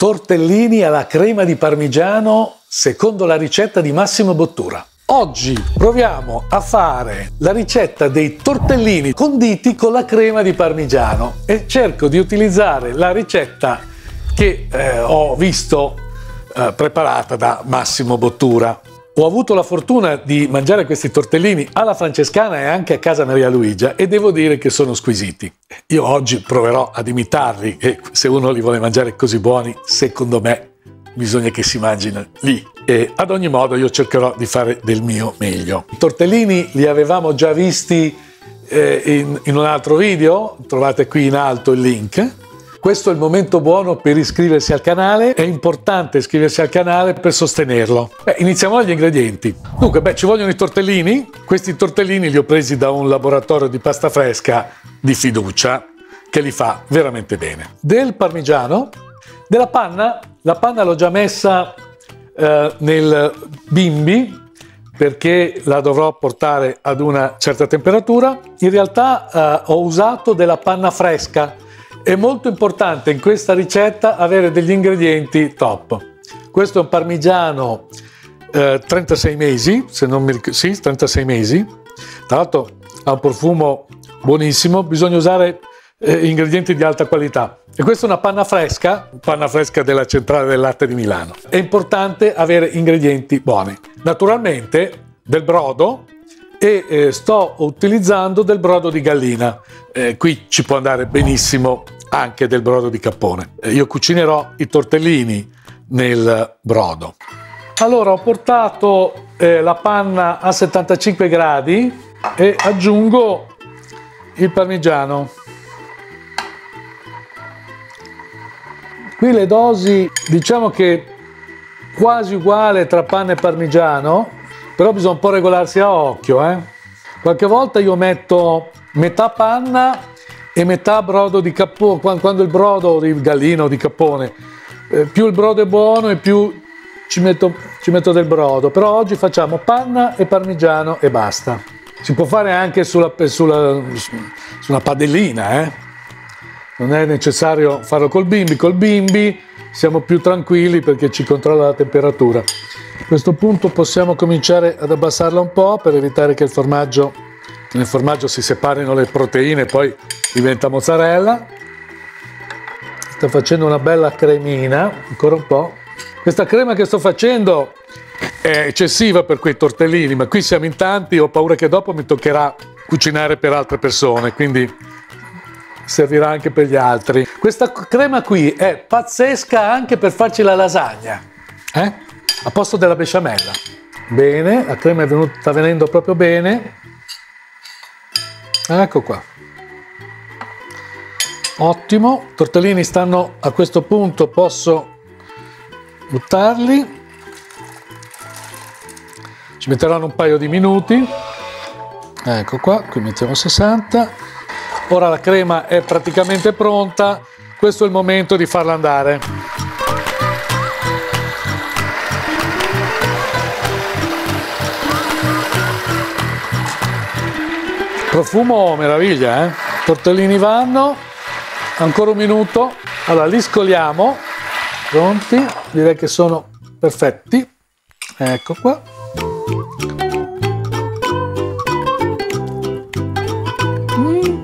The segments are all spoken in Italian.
Tortellini alla crema di parmigiano secondo la ricetta di Massimo Bottura. Oggi proviamo a fare la ricetta dei tortellini conditi con la crema di parmigiano e cerco di utilizzare la ricetta che eh, ho visto eh, preparata da Massimo Bottura. Ho avuto la fortuna di mangiare questi tortellini alla francescana e anche a casa Maria Luigia e devo dire che sono squisiti. Io oggi proverò ad imitarli e se uno li vuole mangiare così buoni, secondo me bisogna che si mangino lì. E ad ogni modo io cercherò di fare del mio meglio. I tortellini li avevamo già visti eh, in, in un altro video, trovate qui in alto il link. Questo è il momento buono per iscriversi al canale, è importante iscriversi al canale per sostenerlo. Beh, iniziamo dagli ingredienti. Dunque, beh, ci vogliono i tortellini. Questi tortellini li ho presi da un laboratorio di pasta fresca di fiducia che li fa veramente bene. Del parmigiano, della panna, la panna l'ho già messa eh, nel bimbi perché la dovrò portare ad una certa temperatura. In realtà eh, ho usato della panna fresca è molto importante in questa ricetta avere degli ingredienti top. Questo è un parmigiano eh, 36 mesi, se non mi ricordo, sì, 36 mesi. Tra l'altro ha un profumo buonissimo, bisogna usare eh, ingredienti di alta qualità. E questa è una panna fresca, panna fresca della centrale del latte di Milano. È importante avere ingredienti buoni. Naturalmente del brodo, e eh, sto utilizzando del brodo di gallina. Eh, qui ci può andare benissimo anche del brodo di cappone. Eh, io cucinerò i tortellini nel brodo. Allora ho portato eh, la panna a 75 gradi e aggiungo il parmigiano. Qui le dosi diciamo che quasi uguale tra panna e parmigiano però bisogna un po' regolarsi a occhio. Eh? Qualche volta io metto metà panna e metà brodo di cappone, quando il brodo di gallino o di cappone, eh, più il brodo è buono e più ci metto, ci metto del brodo, però oggi facciamo panna e parmigiano e basta. Si può fare anche sulla, sulla, sulla padellina, eh? non è necessario farlo col bimbi, col bimbi siamo più tranquilli perché ci controlla la temperatura. Questo punto possiamo cominciare ad abbassarla un po' per evitare che il formaggio, nel formaggio si separino le proteine e poi diventa mozzarella. Sto facendo una bella cremina, ancora un po'. Questa crema che sto facendo è eccessiva per quei tortellini, ma qui siamo in tanti, ho paura che dopo mi toccherà cucinare per altre persone, quindi servirà anche per gli altri. Questa crema qui è pazzesca anche per farci la lasagna. Eh? A posto della besciamella. Bene, la crema venuta, sta venendo proprio bene. Ecco qua. Ottimo, i tortellini stanno a questo punto, posso buttarli. Ci metteranno un paio di minuti. Ecco qua, qui mettiamo 60. Ora la crema è praticamente pronta, questo è il momento di farla andare. Profumo meraviglia, eh? Tortellini vanno, ancora un minuto. Allora li scoliamo, pronti, direi che sono perfetti. Ecco qua. Mm.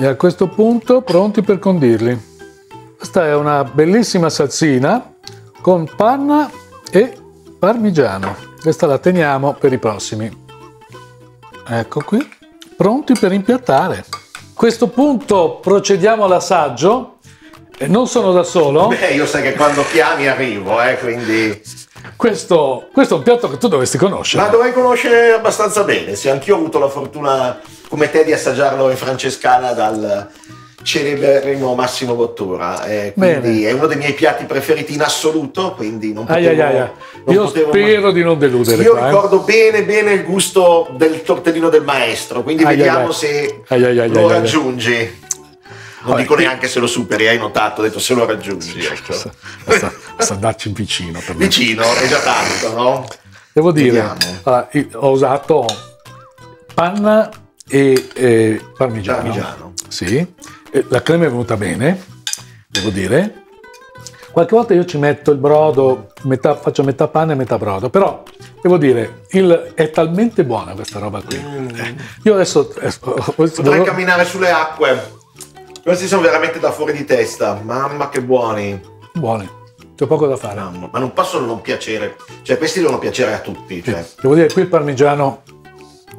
E a questo punto pronti per condirli. Questa è una bellissima salsina con panna e parmigiano. Questa la teniamo per i prossimi. Ecco qui pronti per impiattare. A questo punto procediamo all'assaggio. Non sono da solo. Beh, io sai che quando chiami arrivo, eh, quindi... Questo, questo, è un piatto che tu dovresti conoscere. Ma dovrei conoscere abbastanza bene, sì, anch'io ho avuto la fortuna come te di assaggiarlo in francescana dal celeberrimo Massimo Bottura. Eh, quindi è uno dei miei piatti preferiti in assoluto, quindi non potevo... Ai, ai, ai. Non Io spero mai... di non deludere. Io qua, eh. ricordo eh. bene bene il gusto del tortellino del maestro, quindi vediamo se lo raggiungi. Non dico neanche se lo superi, hai notato, ho detto se lo raggiungi. Ecco. Basta, basta andarci vicino. vicino, è già tanto, no? Devo dire, allora, ho usato panna e, e parmigiano. parmigiano. Sì la crema è venuta bene, devo dire. Qualche volta io ci metto il brodo, metà, faccio metà pane e metà brodo, però devo dire, il, è talmente buona questa roba qui. Mm. Io adesso... Eh, Potrei devo... camminare sulle acque. Questi sono veramente da fuori di testa. Mamma che buoni. Buoni. C'è poco da fare. Mamma, ma non possono non piacere. Cioè, questi devono piacere a tutti. Cioè. Devo dire, qui il parmigiano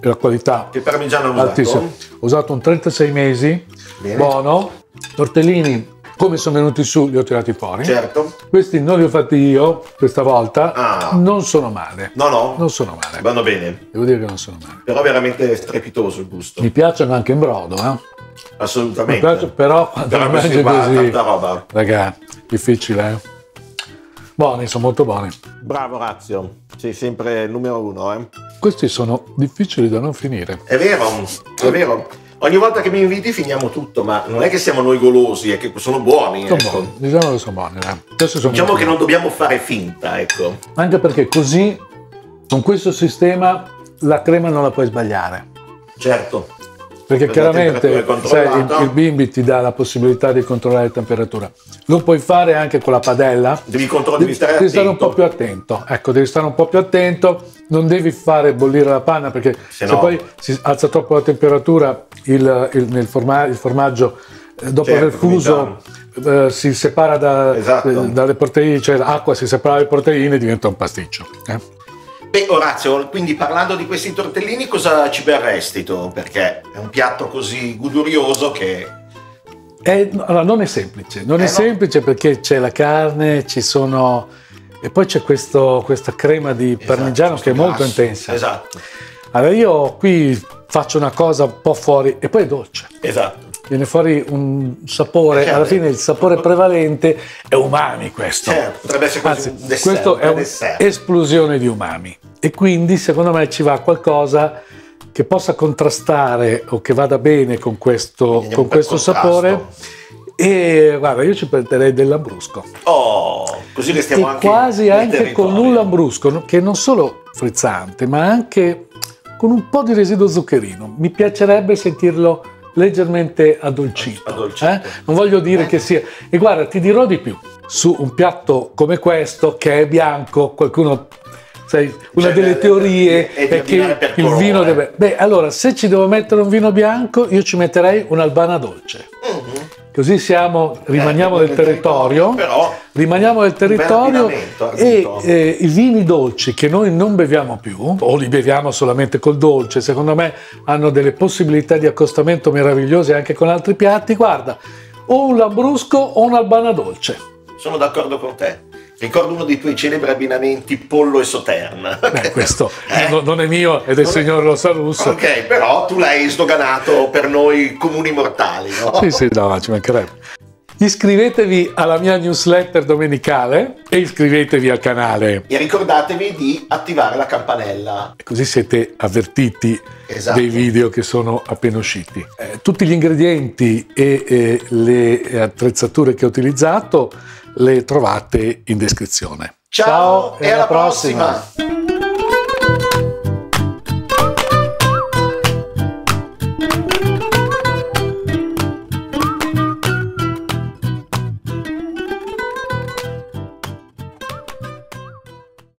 la qualità. Che parmigiano hanno usato? Ho usato un 36 mesi. Bene. Buono. Tortellini come sono venuti su li ho tirati fuori. Certo. Questi non li ho fatti io questa volta. Ah. Non sono male. No, no. Non sono male. Vanno bene. Devo dire che non sono male. Però veramente strepitoso il gusto. Mi piacciono anche in brodo, eh? Assolutamente. Mi piace, però quando però mangi così, tanta roba. Raga, difficile, eh? Buoni, sono molto buoni. Bravo Razio, sei sempre il numero uno, eh? Questi sono difficili da non finire. È vero, è vero. Ogni volta che mi inviti finiamo tutto, ma non è che siamo noi golosi, è che sono buoni. Sono ecco. buoni, diciamo che sono buoni. Eh. Sono diciamo che non dobbiamo fare finta, ecco. Anche perché così, con questo sistema, la crema non la puoi sbagliare. Certo. Perché chiaramente sai, il, il, bimbi ti dà la possibilità di controllare la temperatura. Lo puoi fare anche con la padella. Devi, controllare, devi, stare, devi stare un po' più attento. Ecco, devi stare un po' più attento. Non devi fare bollire la panna perché se, se no. poi si alza troppo la temperatura il, il, forma, il formaggio eh, dopo certo, aver fuso eh, si separa da, esatto. eh, dalle proteine, cioè l'acqua si separa dalle proteine e diventa un pasticcio. Eh? Beh, Orazio, quindi parlando di questi tortellini, cosa ci berresti tu? Perché è un piatto così godurioso che... È, allora, non è semplice, non eh è no. semplice perché c'è la carne, ci sono... E poi c'è questo, questa crema di esatto, parmigiano che è molto grasso. intensa. Esatto. Allora io qui faccio una cosa un po' fuori e poi è dolce. Esatto. Viene fuori un sapore, alla fine il sapore prevalente è umami questo. Certo, potrebbe essere quasi Anzi, un dessert. Questo è un'esplosione di umami e quindi secondo me ci va qualcosa che possa contrastare o che vada bene con questo, con questo sapore. E guarda, io ci prenderei del lambrusco. Oh, così restiamo e anche quasi anche con un lambrusco che non solo frizzante, ma anche con un po' di residuo zuccherino. Mi piacerebbe sentirlo leggermente addolcito. addolcito. Eh? Non voglio dire eh. che sia... E guarda, ti dirò di più. Su un piatto come questo, che è bianco, qualcuno... Sai, una cioè, delle teorie è, è che il vino deve... Beh, allora, se ci devo mettere un vino bianco, io ci metterei un'albana dolce. Mm-hmm. Così siamo, rimaniamo eh, nel territorio, però rimaniamo nel territorio e eh, i vini dolci che noi non beviamo più, o li beviamo solamente col dolce, secondo me hanno delle possibilità di accostamento meravigliose anche con altri piatti. Guarda, o un lambrusco o un'albana dolce. Sono d'accordo con te. Ricordo uno dei tuoi celebri abbinamenti pollo e soterna. Beh, questo eh? non è mio, è del non signor Rosa Russo. Ok, però tu l'hai sdoganato per noi comuni mortali, no? Sì, sì, no, ci mancherebbe. Iscrivetevi alla mia newsletter domenicale e iscrivetevi al canale. E ricordatevi di attivare la campanella. Così siete avvertiti esatto. dei video che sono appena usciti. Eh, tutti gli ingredienti e eh, le attrezzature che ho utilizzato le trovate in descrizione. Ciao, Ciao e alla, alla prossima. prossima.